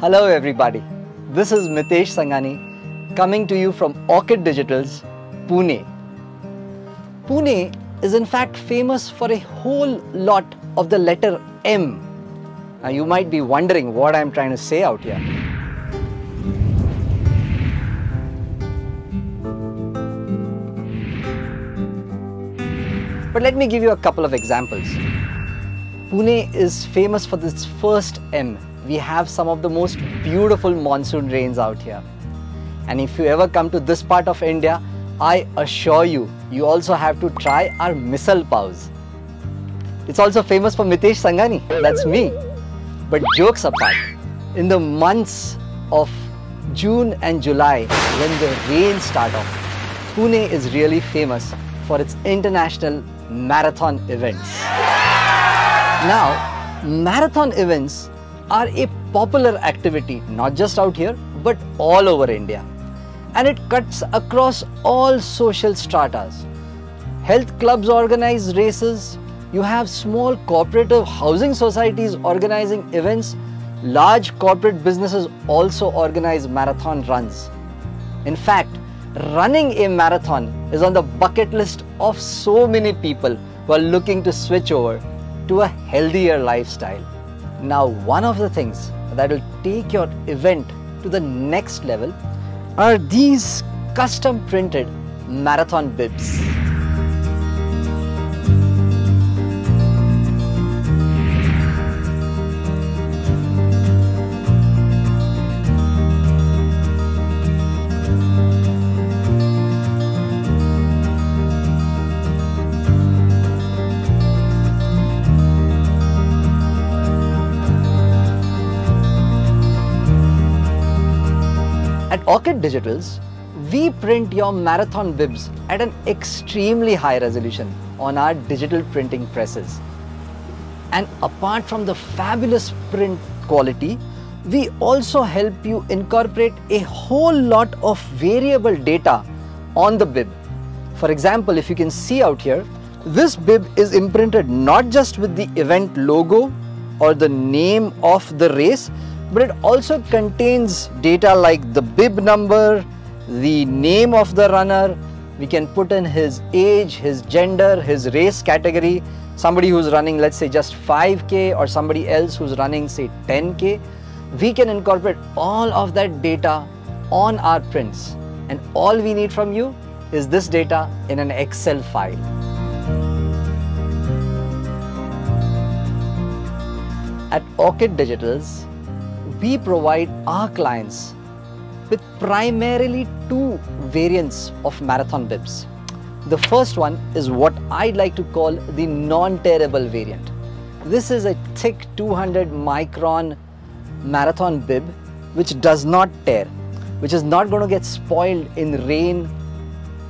Hello everybody. This is Mitesh Sangani coming to you from Orchid Digitals, Pune. Pune is in fact famous for a whole lot of the letter M. Now you might be wondering what I'm trying to say out here. But let me give you a couple of examples. Pune is famous for this first M. We have some of the most beautiful monsoon rains out here. And if you ever come to this part of India, I assure you, you also have to try our misal pavs. It's also famous for Mitesh Sangani, that's me. But jokes apart, in the months of June and July, when the rains start off, Pune is really famous for its international marathon events. Now, marathon events are a popular activity not just out here but all over India and it cuts across all social stratas. Health clubs organize races, you have small cooperative housing societies organizing events, large corporate businesses also organize marathon runs. In fact, running a marathon is on the bucket list of so many people who are looking to switch over to a healthier lifestyle. Now, one of the things that will take your event to the next level are these custom printed marathon bibs. Orchid Digitals, we print your marathon bibs at an extremely high resolution on our digital printing presses. And apart from the fabulous print quality, we also help you incorporate a whole lot of variable data on the bib. For example, if you can see out here, this bib is imprinted not just with the event logo or the name of the race, but it also contains data like the bib number, the name of the runner, we can put in his age, his gender, his race category, somebody who's running let's say just 5k or somebody else who's running say 10k. We can incorporate all of that data on our prints and all we need from you is this data in an Excel file. At Orchid Digitals, we provide our clients with primarily two variants of marathon bibs. The first one is what I'd like to call the non-tearable variant. This is a thick 200 micron marathon bib which does not tear, which is not going to get spoiled in rain,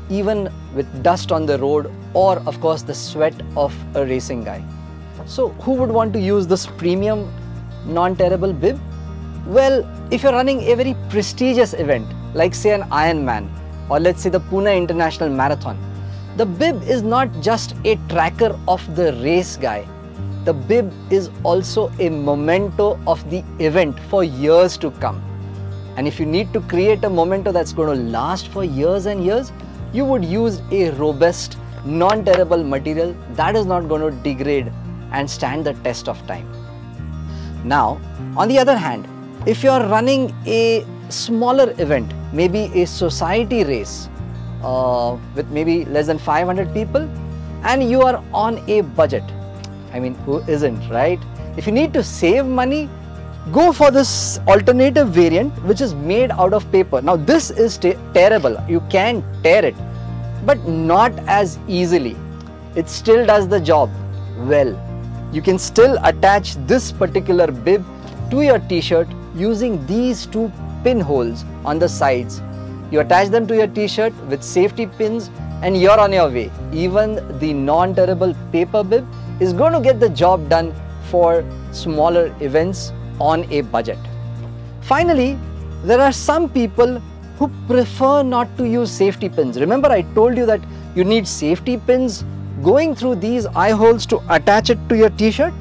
even with dust on the road or of course the sweat of a racing guy. So who would want to use this premium non-tearable bib? Well, if you're running a very prestigious event, like say an Ironman, or let's say the Pune International Marathon, the bib is not just a tracker of the race guy. The bib is also a memento of the event for years to come. And if you need to create a memento that's going to last for years and years, you would use a robust, non-tearable material that is not going to degrade and stand the test of time. Now, on the other hand, if you are running a smaller event, maybe a society race uh, with maybe less than 500 people and you are on a budget, I mean, who isn't, right? If you need to save money, go for this alternative variant which is made out of paper. Now, this is tearable. you can tear it, but not as easily. It still does the job well. You can still attach this particular bib to your t-shirt using these two pinholes on the sides. You attach them to your t-shirt with safety pins and you're on your way. Even the non-tearable paper bib is going to get the job done for smaller events on a budget. Finally, there are some people who prefer not to use safety pins. Remember I told you that you need safety pins going through these eye holes to attach it to your t-shirt?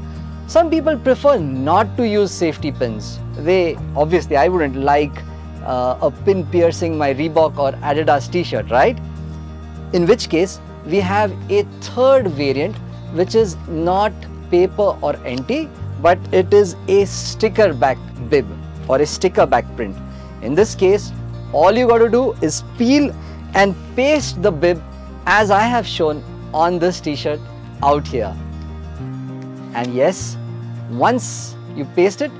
Some people prefer not to use safety pins way, obviously I wouldn't like uh, a pin piercing my Reebok or Adidas t-shirt, right? In which case, we have a third variant which is not paper or NT, but it is a sticker back bib or a sticker back print. In this case, all you got to do is peel and paste the bib as I have shown on this t-shirt out here. And yes, once you paste it,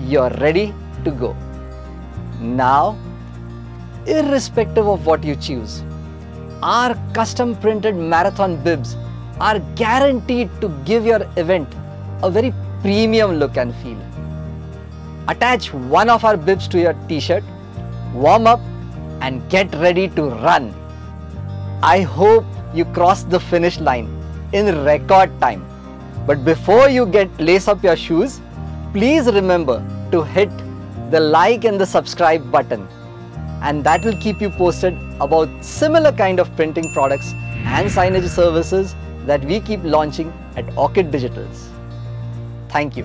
you're ready to go. Now, irrespective of what you choose, our custom printed marathon bibs are guaranteed to give your event a very premium look and feel. Attach one of our bibs to your t-shirt, warm up and get ready to run. I hope you cross the finish line in record time. But before you get lace up your shoes, please remember to hit the like and the subscribe button and that will keep you posted about similar kind of printing products and signage services that we keep launching at Orchid Digitals. Thank you.